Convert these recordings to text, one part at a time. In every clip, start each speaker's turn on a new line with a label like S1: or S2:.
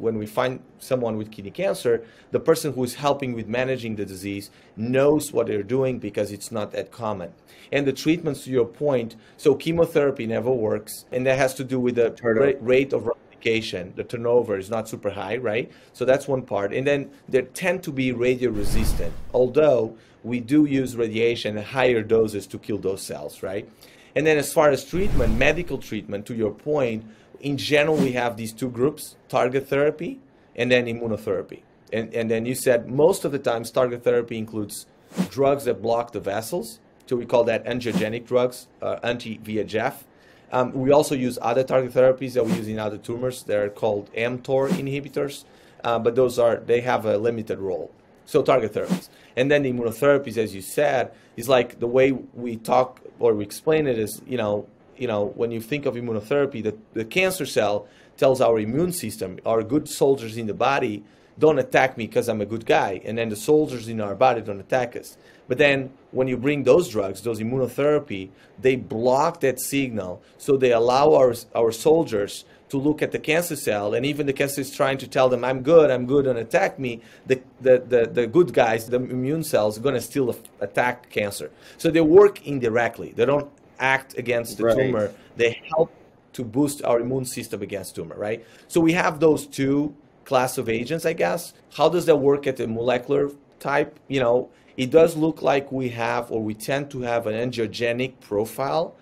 S1: when we find someone with kidney cancer, the person who is helping with managing the disease knows what they're doing because it's not that common. And the treatments, to your point, so chemotherapy never works, and that has to do with the ra- rate of replication. The turnover is not super high, right? So that's one part. And then they tend to be radio resistant, although we do use radiation at higher doses to kill those cells, right? And then as far as treatment, medical treatment, to your point, in general, we have these two groups target therapy and then immunotherapy. And, and then you said most of the times target therapy includes drugs that block the vessels. So we call that angiogenic drugs, uh, anti VEGF. Um, we also use other target therapies that we use in other tumors. They're called mTOR inhibitors, uh, but those are they have a limited role. So target therapies, and then the immunotherapies, as you said, is like the way we talk or we explain it is you know you know, when you think of immunotherapy, the, the cancer cell tells our immune system, our good soldiers in the body, don't attack me because I'm a good guy. And then the soldiers in our body don't attack us. But then when you bring those drugs, those immunotherapy, they block that signal. So they allow our, our soldiers to look at the cancer cell. And even the cancer is trying to tell them, I'm good, I'm good, and attack me. The, the, the, the good guys, the immune cells, are going to still attack cancer. So they work indirectly. They don't act against the right. tumor, they help to boost our immune system against tumor, right? So we have those two class of agents, I guess. How does that work at the molecular type? You know, it does look like we have or we tend to have an angiogenic profile,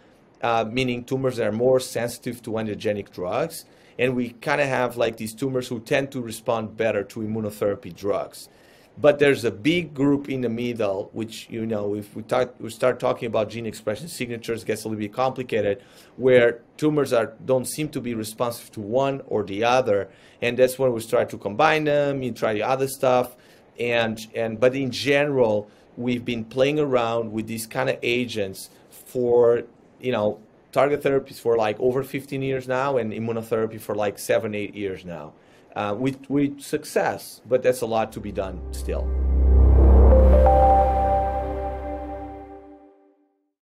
S1: uh, meaning tumors that are more sensitive to angiogenic drugs. And we kind of have like these tumors who tend to respond better to immunotherapy drugs. But there's a big group in the middle, which you know, if we talk, we start talking about gene expression signatures, gets a little bit complicated, where tumors are don't seem to be responsive to one or the other, and that's when we start to combine them. You try the other stuff, and and but in general, we've been playing around with these kind of agents for you know target therapies for like over 15 years now, and immunotherapy for like seven, eight years now uh, with, with success, but that's a lot to be done still.